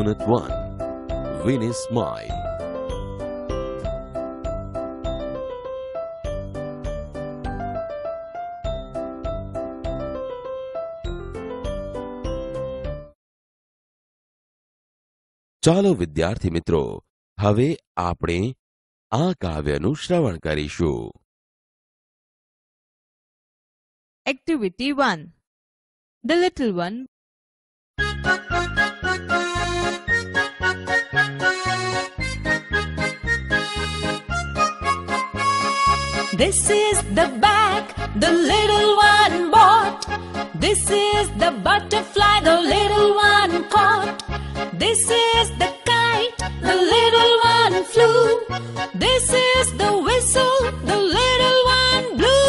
Unit 1 Winnie's Smile ચાલો વિદ્યાર્થી મિત્રો હવે આપણે આ કાવ્યનું શ્રવણ કરીશું Activity 1 The Little One This is the bag the little one bought. This is the butterfly the little one caught. This is the kite the little one flew. This is the whistle the little one blew.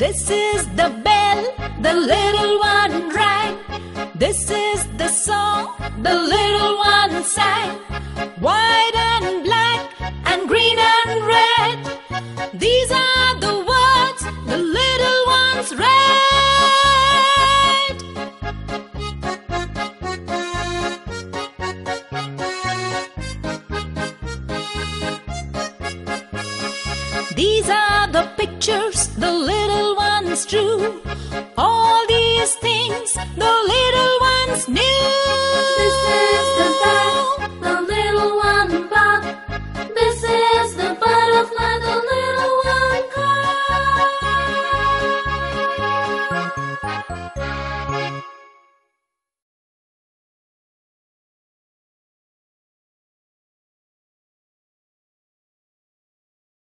This is the the little one rang. This is the song the little one sang. White and black and green and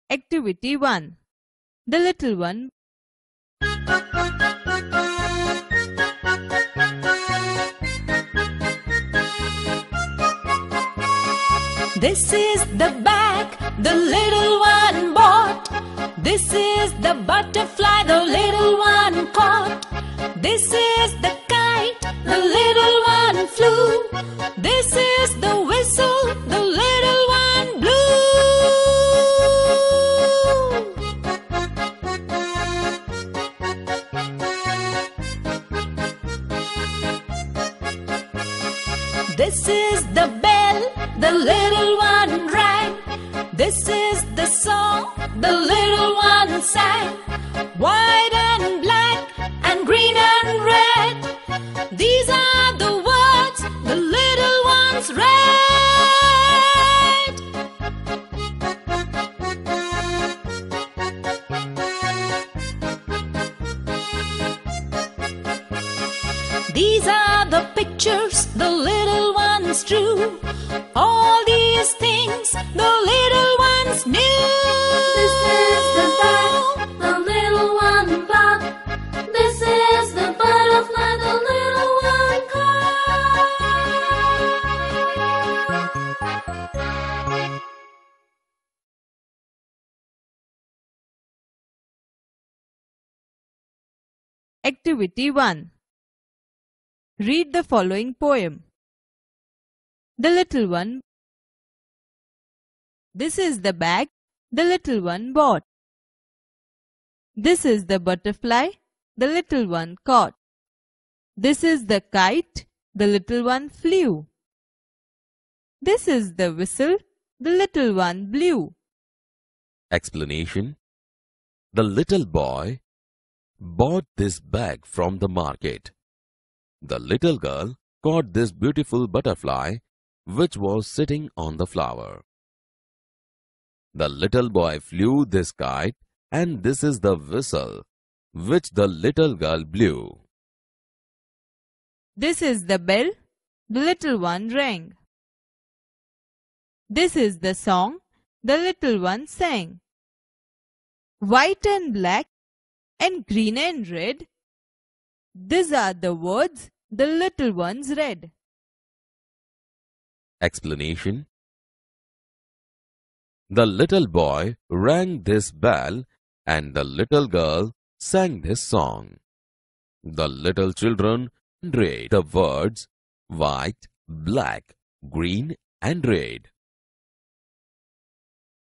Activity 1 The Little One This is the bag the little one bought. This is the butterfly the little one caught. This is the kite the little one flew. This is the whistle the little This is the bell the little one rang. This is the song the little one sang. White and black and green and red. These are the words the little ones read. These are the pictures the little ones drew. All these things the little ones knew. This is the bag the little one bought. This is the butterfly the little one caught. Activity 1 Read the following poem. The Little One This is the bag the little one bought. This is the butterfly the little one caught. This is the kite the little one flew. This is the whistle the little one blew. Explanation The little boy bought this bag from the market. The little girl caught this beautiful butterfly which was sitting on the flower. The little boy flew this kite and this is the whistle which the little girl blew. This is the bell the little one rang. This is the song the little one sang. White and black and green and red. These are the words the little ones read. Explanation The little boy rang this bell and the little girl sang this song. The little children read the words white, black, green and red.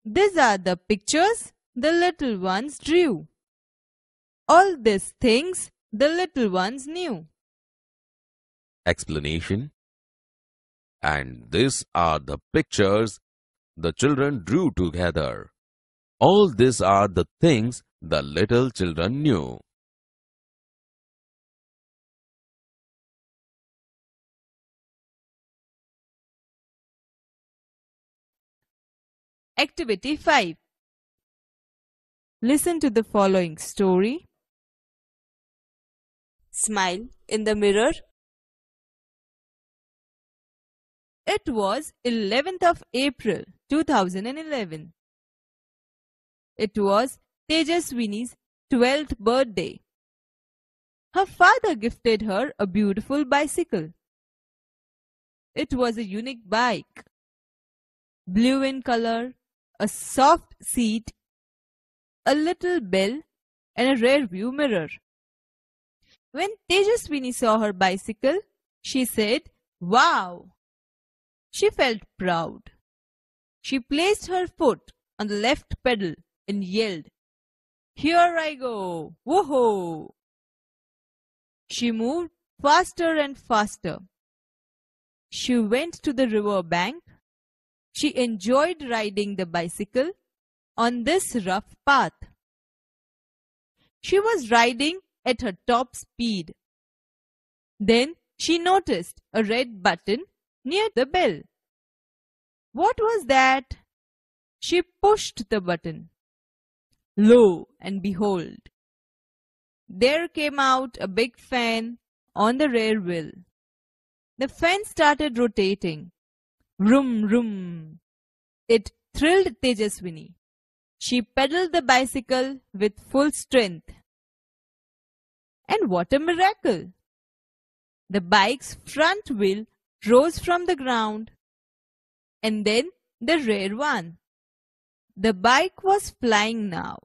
These are the pictures the little ones drew. All these things the little ones knew. Explanation And these are the pictures the children drew together. All these are the things the little children knew. Activity 5 Listen to the following story. Smile in the mirror. It was 11th of April 2011. It was Tejaswini's 12th birthday. Her father gifted her a beautiful bicycle. It was a unique bike. Blue in color, a soft seat, a little bell, and a rear view mirror. When Tejaswini saw her bicycle, she said, Wow! She felt proud. She placed her foot on the left pedal and yelled, Here I go! Woohoo! She moved faster and faster. She went to the river bank. She enjoyed riding the bicycle on this rough path. She was riding at her top speed. Then she noticed a red button near the bell. What was that? She pushed the button. Lo and behold, there came out a big fan on the rear wheel. The fan started rotating. Rum, rum. It thrilled Tejaswini. She pedaled the bicycle with full strength. And what a miracle! The bike's front wheel rose from the ground, and then the rear one. The bike was flying now.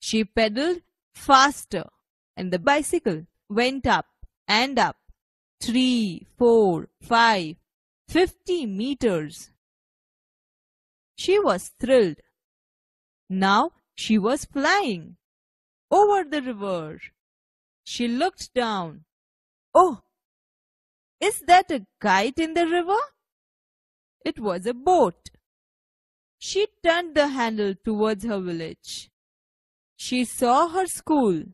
She pedaled faster, and the bicycle went up and up three, four, five, fifty meters. She was thrilled. Now she was flying over the river. She looked down. Oh, is that a kite in the river? It was a boat. She turned the handle towards her village. She saw her school.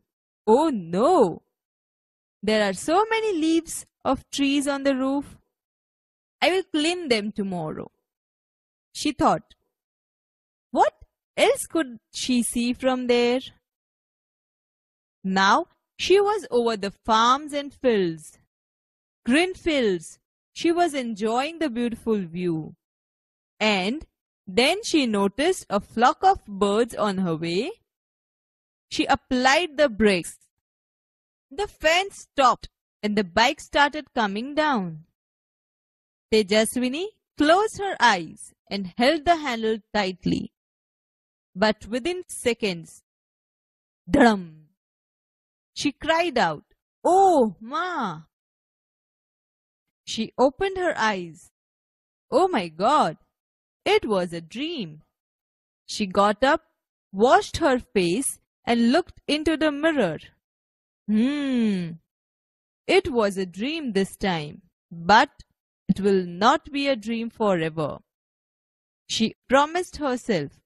Oh no! There are so many leaves of trees on the roof. I will clean them tomorrow. She thought. What else could she see from there? Now she was over the farms and fields. Green fields. She was enjoying the beautiful view. And then she noticed a flock of birds on her way. She applied the brakes. The fence stopped and the bike started coming down. Tejaswini closed her eyes and held the handle tightly. But within seconds, drum! She cried out, Oh, Ma! She opened her eyes. Oh my God! It was a dream. She got up, washed her face, and looked into the mirror. Hmm. It was a dream this time, but it will not be a dream forever. She promised herself,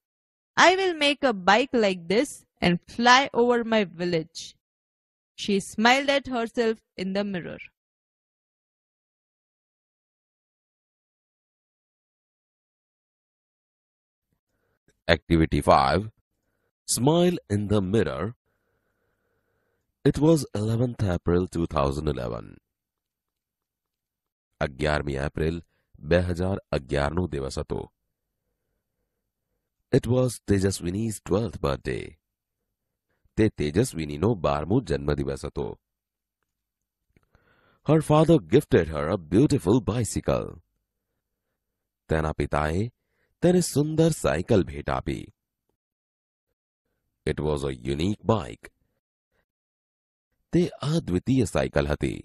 I will make a bike like this and fly over my village. She smiled at herself in the mirror. Activity 5 Smile in the Mirror. It was 11th April 2011. 11મી April બે હજાર અગિયારનો દિવસ હતો it was Tejaswini's twelfth birthday તે તેજસ્વીનીનો બારમો જન્મદિવસ હતો her father gifted her a beautiful bicycle તેના પિતાએ તેને સુંદર સાયકલ ભેટ આપી it was a unique bike તે અદ્વિતીય સાયકલ હતી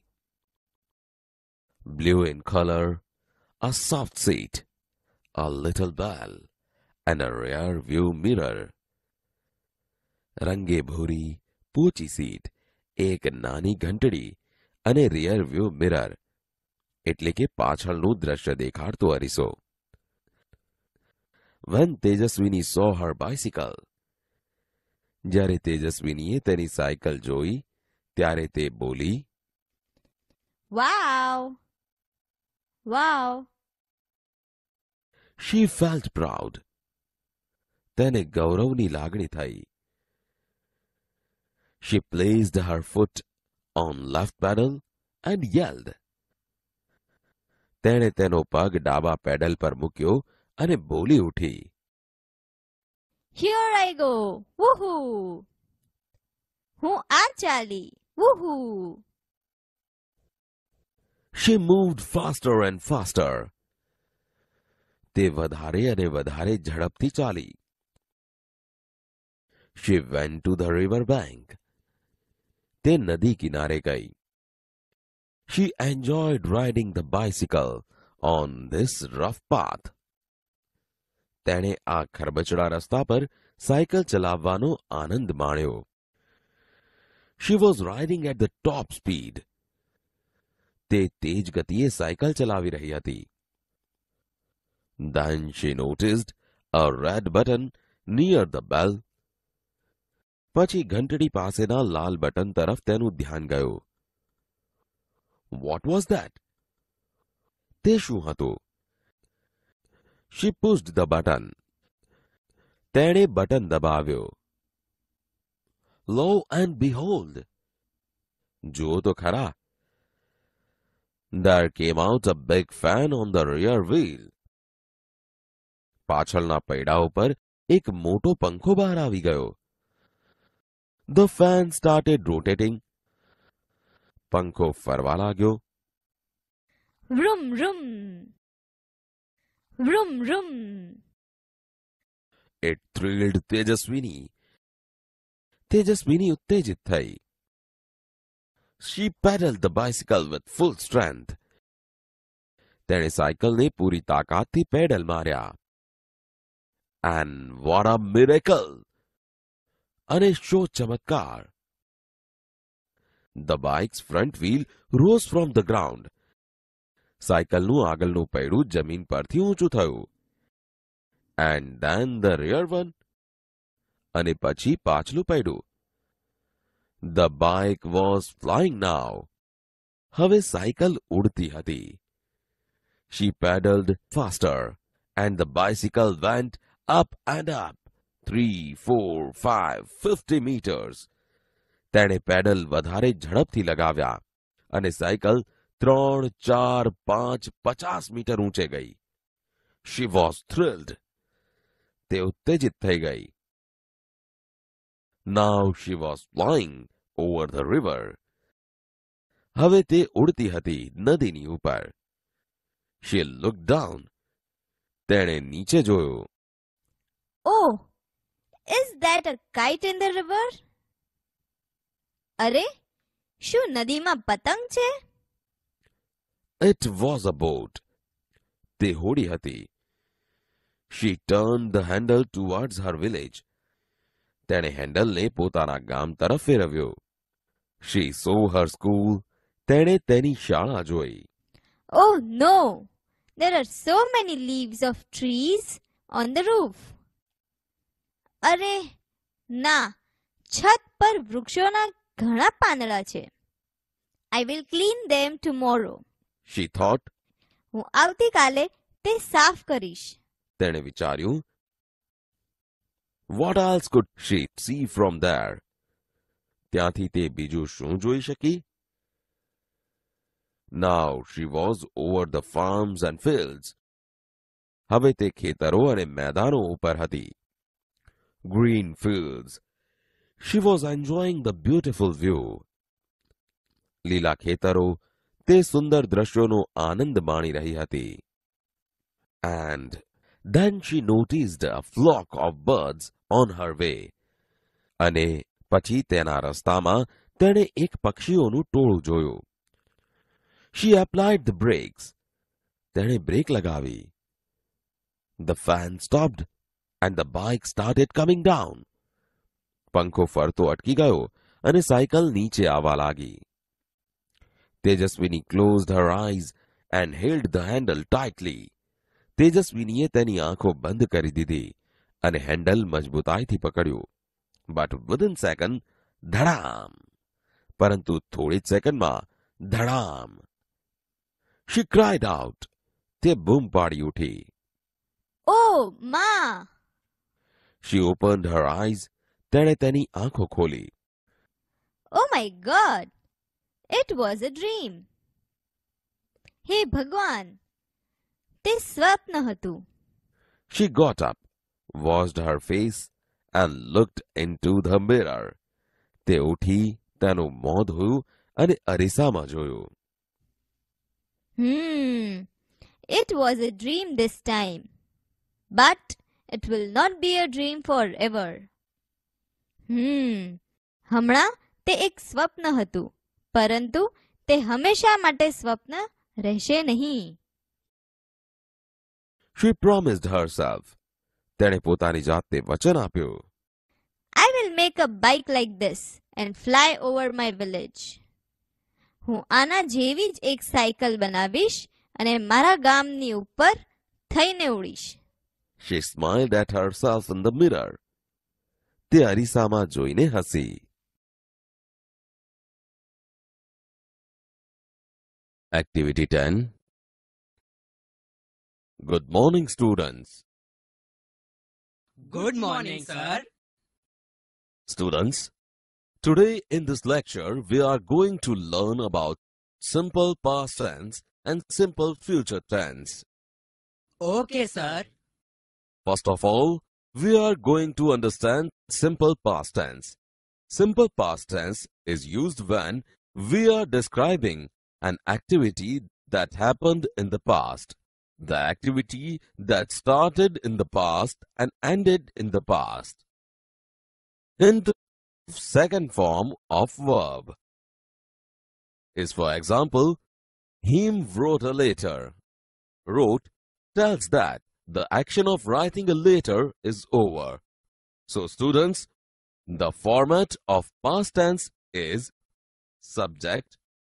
blue in color, a soft seat, a little bell, and a rear view mirror. રંગે ભૂરી પૂચી સીટ એક નાની ઘંટડી અને રિયર વ્યૂ મિરર એટલે કે પાછળનું દ્રશ્ય દેખાડતો અરીસો when Tejaswini saw her bicycle જ્યારે તેજસ્વીનીએ તેની સાયકલ જોઈ ત્યારે તે બોલી Wow! Wow! she felt proud તેને ગૌરવની લાગણી થઈ she placed her foot on left pedal and yelled તેણે તેનો પગ ડાબા પેડલ પર મૂક્યો અને બોલી ઉઠી Here I go! Woohoo! હું આ ચાલી Woohoo! she moved faster and faster તે વધારે અને વધારે ઝડપથી ચાલી she went to the river bank તે નદી કિનારે ગઈ she enjoyed riding the bicycle on this rough path તેણે આ ખરબચડા રસ્તા પર સાયકલ ચલાવવાનો આનંદ માણ્યો. She was riding at the top speed તે તેજ ગતિએ સાયકલ ચલાવી રહી હતી. Then she noticed a red button near the bell પછી ઘંટડી પાસેના લાલ બટન તરફ તેનું ધ્યાન ગયું. વોટ વોઝ ધેટ તે શું હતું? she pushed the button તેણે બટન દબાવ્યો lo and behold જુઓ તો ખરા There came out a big fan on the rear wheel. પાછળના પૈડા ઉપર એક મોટો પંખો બહાર આવી ગયો The fan started rotating. પંખો ફરવા લાગ્યો Vroom, vroom. Vroom, vroom. It thrilled તેજસ્વીની તેજસ્વીની ઉત્તેજિત થઈ She pedaled the bicycle with full strength. તેણે સાયકલને પૂરી તાકાતથી પેડલ માર્યા And what a miracle! અને શો ચમત્કાર The bike's front wheel rose from the ground. સાયકલનું આગળનું પૈડું જમીન પરથી ઊંચું થયું. And then the rear one અને પછી પાછલું પૈડું. The bike was flying now હવે સાયકલ ઉડતી હતી. She pedalled faster and the bicycle went up and up three four five fifty metres તેણે પેડલ વધારે ઝડપથી લગાવ્યા અને સાયકલ ત્રણ ચાર પાંચ પચાસ મીટર ઊંચે ગઈ. શી વોઝ થ્રિલ્ડ તે ઉત્તેજિત થઈ ગઈ. Now she was flying over the river હવે તે ઉડતી હતી નદીની ઉપર. શી લુક ડાઉન તેણે નીચે જોયું. ઓ is that a kite in the river અરે, શું નદીમાં પતંગ છે? It was a boat. તે હોડી હતી She turned the handle towards her village. તેણે હેન્ડલને પોતાના ગામ તરફ ફેરવ્યો She saw her school. તેણે તેની શાળા જોઈ Oh no! There are so many leaves of trees on the roof. અરે ના છત પર વૃક્ષોના ઘણા પાંદડા છે I will clean them tomorrow. She thought. હું આવતીકાલે તે સાફ કરીશ તેણે વિચાર્યું What else could she see from there? ત્યાંથી તે બીજું શું જોઈ શકી Now she was over the farms and fields. હવે તે ખેતરો અને મેદાનો ઉપર હતી Green fields. She was enjoying the beautiful view. લીલા ખેતરો તે સુંદર દ્રશ્યોનો આનંદ માણી રહી હતી And then she noticed a flock of birds on her way. અને પછી તેના રસ્તામાં તેણે એક પક્ષીઓનું ટોળું જોયું She applied the brakes. તેણે બ્રેક લગાવી The fan stopped. and the bike started coming down. પંખો ફરતો અટકી ગયો અને સાયકલ નીચે આવવા લાગી Tejaswini closed her eyes and held the handle tightly તેજસ્વીનીએ તેની આંખો બંધ કરી દીધી અને હેન્ડલ મજબૂતાઈથી પકડ્યું. બટ વિધિન સેકન્ડ ધડામ. પરંતુ થોડી જ સેકન્ડમાં ધડામ. શી ક્રાઇડ આઉટ તે બૂમ પાડી ઉઠી. Oh Ma! She opened her eyes તેણે તેની આંખો ખોલી. ઓ my God! It was a dream. હે ભગવાન તે સ્વપ્ન હતું She got up, washed her face, and looked into the mirror. તે ઉઠી તેનું મોં ધોયું અને અરીસામાં જોયું Hmm. It was a dream this time. But it will not be a dream forever. Hmm. હમણાં તે એક સ્વપ્ન હતું પરંતુ તે હંમેશા માટે સ્વપ્ન રહેશે નહીં She promised herself. તેણે પોતાની જાતને વચન આપ્યું I will make a bike like this and fly over my village. હું આના જેવી જ એક સાયકલ બનાવીશ અને મારા ગામની ઉપર થઈને ઉડીશ She smiled at herself in the mirror. તે અરીસામાં જોઈને હસી Activity 10 Good morning, students. Good morning, sir. Students, today in this lecture, we are going to learn about simple past tense and simple future tense. Okay, sir. First of all, we are going to understand simple past tense. Simple past tense is used when we are describing an activity that happened in the past. The activity that started in the past and ended in the past. In the second form of verb is for example, him wrote a letter. Wrote tells that the action of writing a letter is over. So students, the format of past tense is subject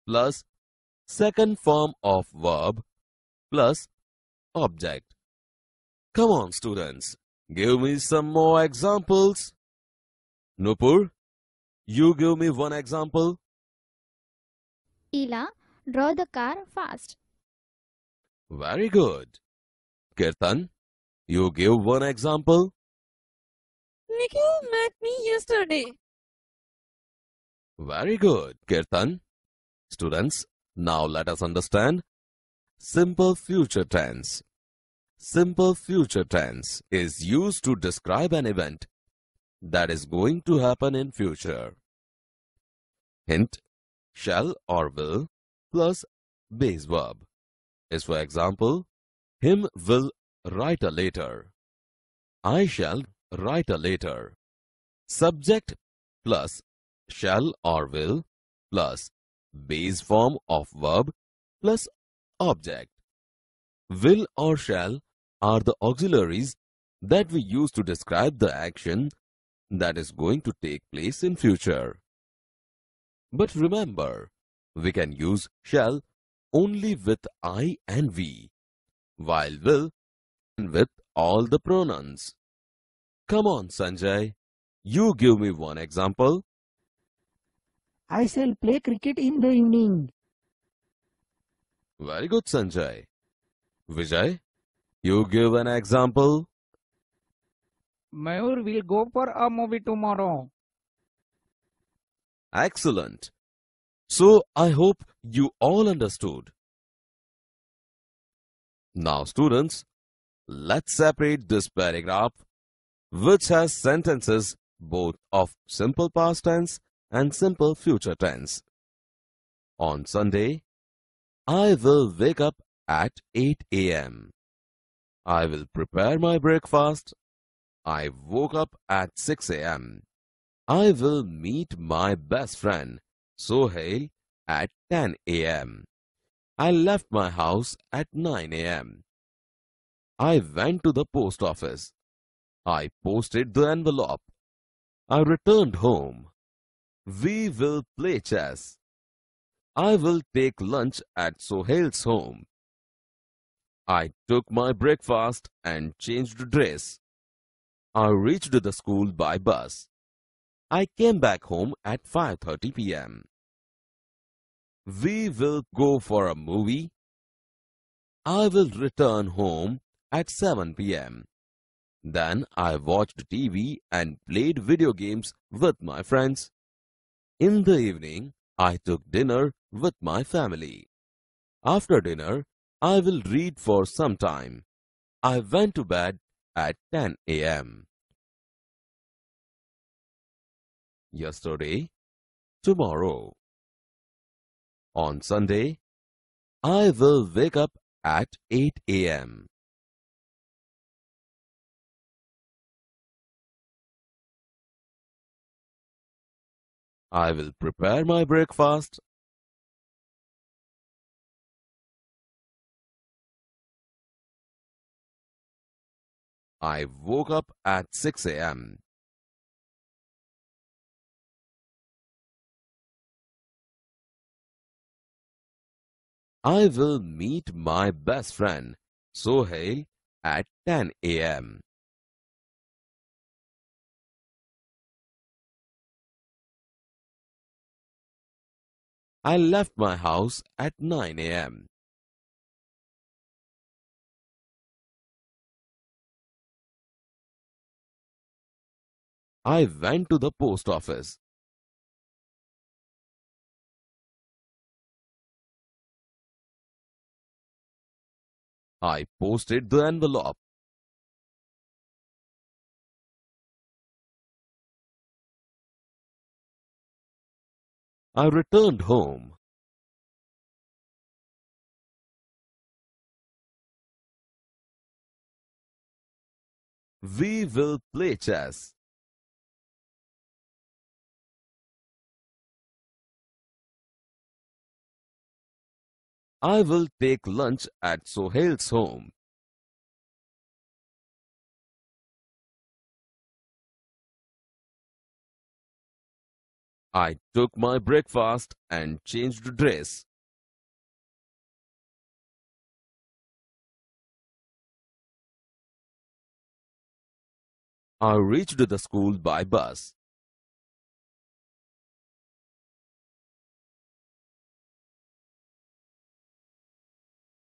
plus second form of verb plus object. Come on students, give me some more examples. Nupur, you give me one example. Ila, draw the car fast. Very good. Kirtan, you give one example. Nikhil met me yesterday. Very good, Kirtan. Students, now let us understand simple future tense. Simple future tense is used to describe an event that is going to happen in future. Hint, shall or will plus base verb is for example, him will write a letter. I shall write a letter. Subject plus shall or will plus base form of verb plus object. Will or shall are the auxiliaries that we use to describe the action that is going to take place in future. But remember, we can use shall only with I and we, while will with all the pronouns. Come on, Sanjay. You give me one example. I shall play cricket in the evening. Very good, Sanjay. Vijay, you give an example. Mayur will go for a movie tomorrow. Excellent. So, I hope you all understood. Now, students, let's separate this paragraph, which has sentences both of simple past tense and simple future tense. On Sunday, I will wake up at 8 a.m. I will prepare my breakfast. I woke up at 6 a.m. I will meet my best friend, Sohail, at 10 a.m. I left my house at 9 a.m. I went to the post office. I posted the envelope. I returned home. We will play chess. I will take lunch at Sohail's home. I took my breakfast and changed dress. I reached the school by bus. I came back home at 5:30 p.m. We will go for a movie. I will return home at 7 p.m. Then I watched TV and played video games with my friends. In the evening, I took dinner with my family. After dinner, I will read for some time. I went to bed at 10 a.m. Yesterday, tomorrow. On Sunday, I will wake up at 8 a.m. I will prepare my breakfast. I woke up at 6 a.m. I will meet my best friend Sohail at 10 a.m. I left my house at 9 a.m. I went to the post office. I posted the envelope. I returned home. We will play chess. I will take lunch at Sohail's home. I took my breakfast and changed dress. I reached the school by bus.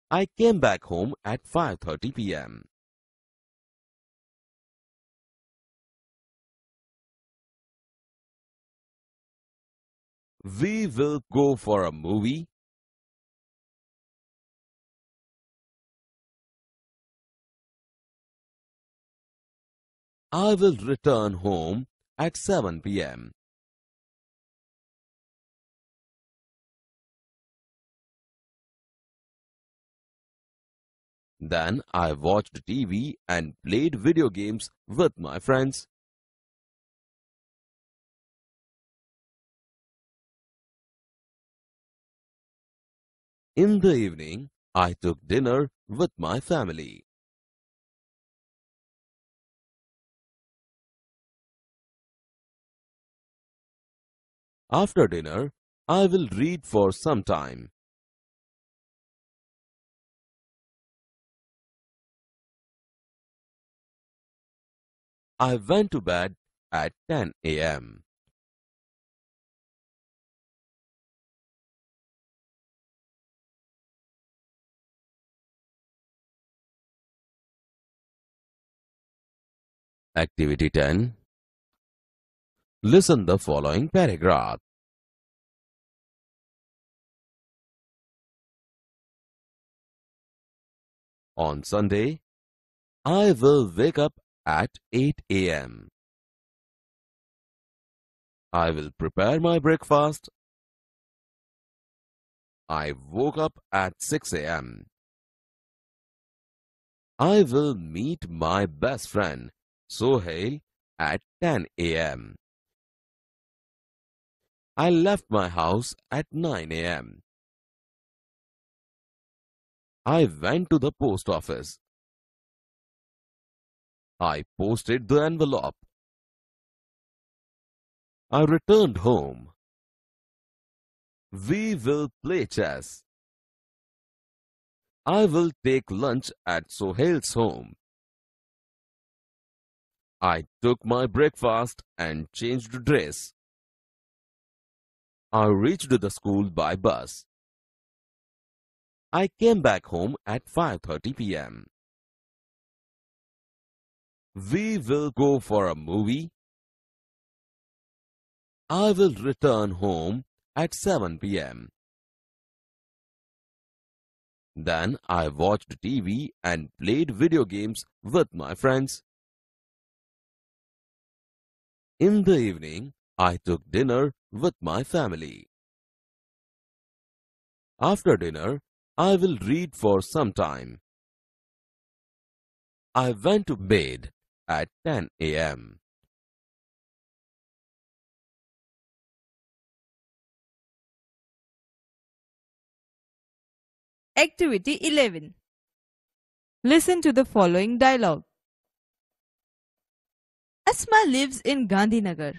I came back home at 5:30 p.m. We will go for a movie. I will return home at 7 p.m. Then I watched TV and played video games with my friends. In the evening, I took dinner with my family. After dinner, I will read for some time. I went to bed at 10 a.m. Activity 10. Listen the following paragraph. On Sunday, I will wake up at 8 a.m. I will prepare my breakfast. I woke up at 6 a.m. I will meet my best friend Sohail at 10 a.m. I left my house at 9 a.m. I went to the post office. I posted the envelope. I returned home. We will play chess. I will take lunch at Sohail's home. I took my breakfast and changed dress. I reached the school by bus. I came back home at 5:30 p.m. We will go for a movie. I will return home at 7 p.m. Then I watched TV and played video games with my friends. In the evening, I took dinner with my family. After dinner, I will read for some time. I went to bed at 10 a.m. Activity 11. Listen to the following dialogue. Asma lives in Gandhinagar.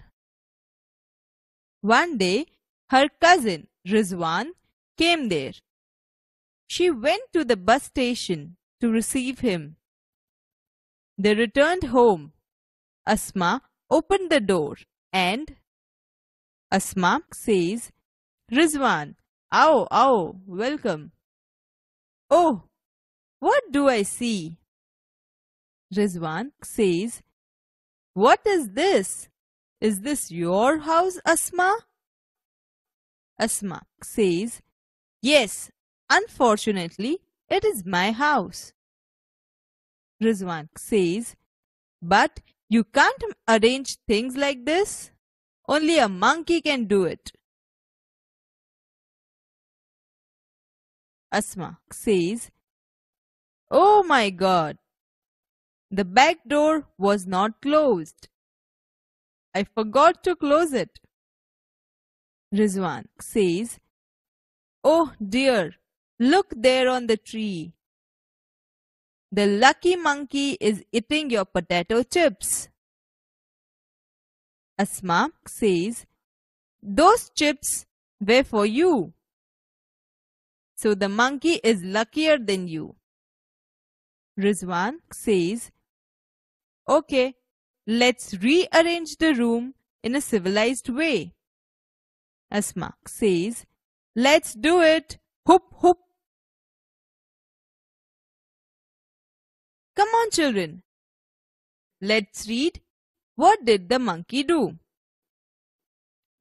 One day, her cousin Rizwan came there. She went to the bus station to receive him. They returned home. Asma opened the door and Asma says, Rizwan, ow, ow, welcome. Oh, what do I see? Rizwan says, what is this? Is this your house, Asma? Asma says, Yes, unfortunately, it is my house. Rizwan says, But you can't arrange things like this. Only a monkey can do it. Asma says, Oh my god! The back door was not closed. I forgot to close it. Rizwan says, Oh dear, look there on the tree. The lucky monkey is eating your potato chips. Asma says, Those chips were for you. So the monkey is luckier than you. Rizwan says, Okay, let's rearrange the room in a civilized way. Asma says, Let's do it. Hoop hoop. Come on, children. Let's read. What did the monkey do?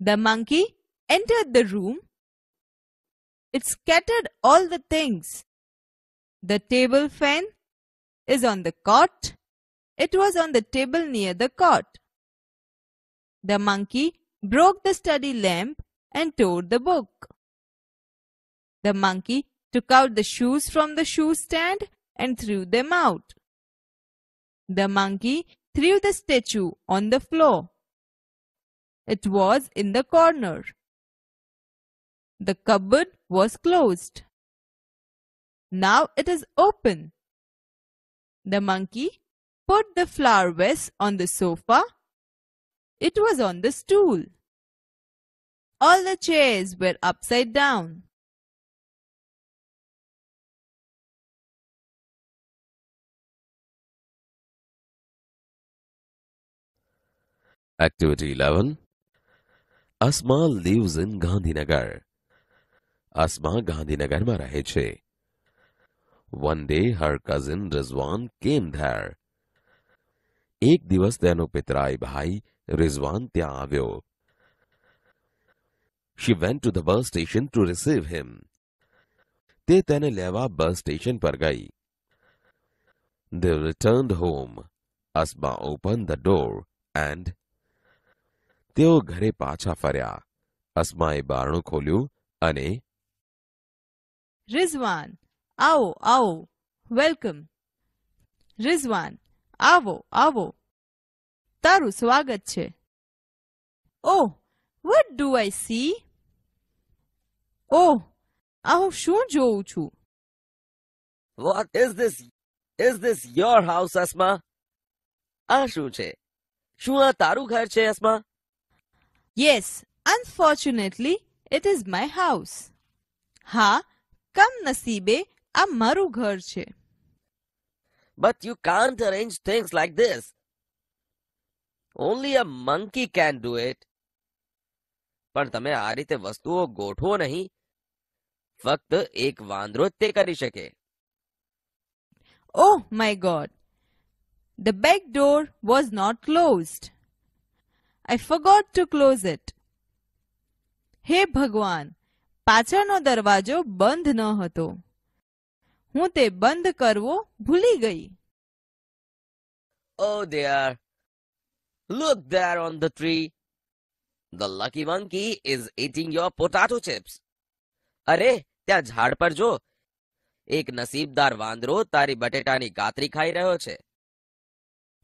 The monkey entered the room. It scattered all the things. The table fan is on the cot. It was on the table near the cot. The monkey broke the study lamp and tore the book. The monkey took out the shoes from the shoe stand and threw them out. The monkey threw the statue on the floor. It was in the corner. The cupboard was closed. Now it is open. The monkey put the flower vase on the sofa. It was on the stool. All the chairs were upside down. Activity 11 Asma lives in Gandhinagar. Asma Gandhinagar ma rahe One day her cousin Rizwan came there. એક દિવસ તેનો પિતરાઈ ભાઈ રિઝવાન ત્યાં આવ્યો she went to the bus station to receive him તે તેને લેવા bus station પર ગઈ they returned home asma opened the door and તેઓ ઘરે પાછા ફર્યા અસ્માએ બારણું ખોલ્યું અને રિઝવાન આવો આવો વેલકમ રિઝવાન આવો આવો તારું સ્વાગત છે ઓહ વટ ડુ આઈ સી ઓહ આ હું શું જોઉં છું What is this? Is this your house, Asma? આ શું છે શું આ તારું ઘર છે Asma Yes, unfortunately, it is my house. હા કમનસીબે આ મારું ઘર છે But you can't arrange things like this. Only a monkey can do it. પણ તમે આ રીતે વસ્તુઓ ગોઠવો નહીં ફક્ત એક વાંદરો જ તે કરી શકે Oh my god. The back door was not closed. I forgot to close it. હે ભગવાન પાછળનો દરવાજો બંધ ન હતો હું તે બંધ કરવો ભૂલી ગઈ Oh dear. Look there on the tree. The lucky monkey is eating your potato chips. અરે ત્યાં ઝાડ પર જો એક નસીબદાર વાંદરો તારી બટેટાની કાતરી ખાઈ રહ્યો છે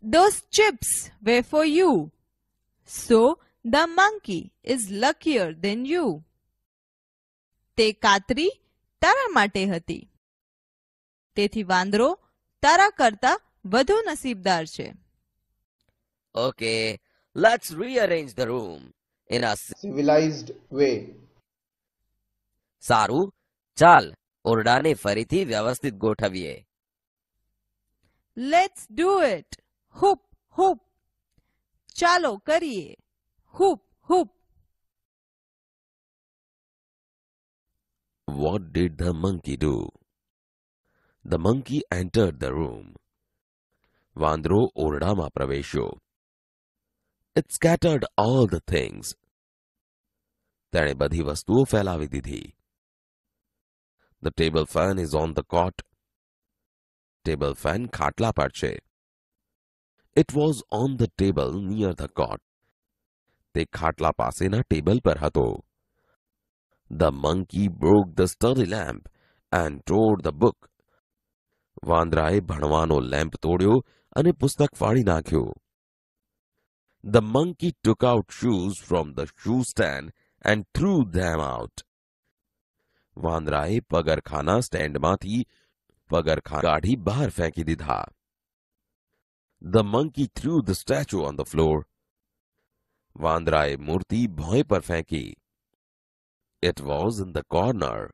Those chips were for you. So the monkey is luckier than you. તે કાતરી તારા માટે હતી તેથી વાંદરો તારા કરતા વધુ નસીબદાર છે. Okay let's rearrange the room in a civilised way સારું ચાલ ઓરડાને ફરીથી વ્યવસ્થિત ગોઠવીએ. Let's do it whoop whoop ચાલો કરીએ. Whoop હુપ What did the monkey do? The monkey entered the room. વાંદરો ઓરડામાં પ્રવેશ્યો. It scattered all the things. તેણે બધી વસ્તુઓ ફેલાવી દીધી. The table fan is on the cot. Table fan ખાટલા પર છે. It was on the table near the cot. તે ખાટલા પાસેના ટેબલ પર હતો. The monkey broke the study lamp and tore the book. વાંદરાએ ભણવાનો લેમ્પ તોડ્યો અને પુસ્તક ફાડી નાખ્યો. The monkey took out shoes from the shoe stand and threw them out. વાંદરાએ પગરખાના સ્ટેન્ડમાંથી પગરખા કાઢી બહાર ફેંકી દીધા. The monkey threw the statue on the floor. વાંદરાએ મૂર્તિ ભોંય પર ફેંકી. It was in the corner.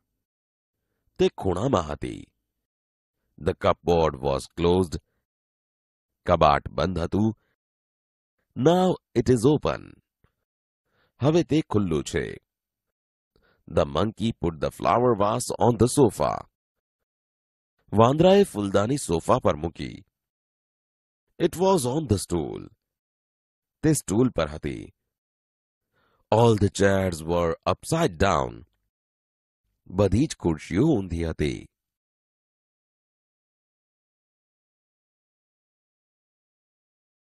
તે ખૂણામાં હતી. The cupboard was closed. કબાટ બંધ હતું. Now it is open. હવે તે ખુલ્લું છે. The monkey put the flower vase on the sofa. વાંદરાએ ફૂલદાની સોફા પર મૂકી. It was on the stool. તે સ્ટૂલ પર હતી. All the chairs were upside down. બધી જ ખુરશીઓ ઊંધી હતી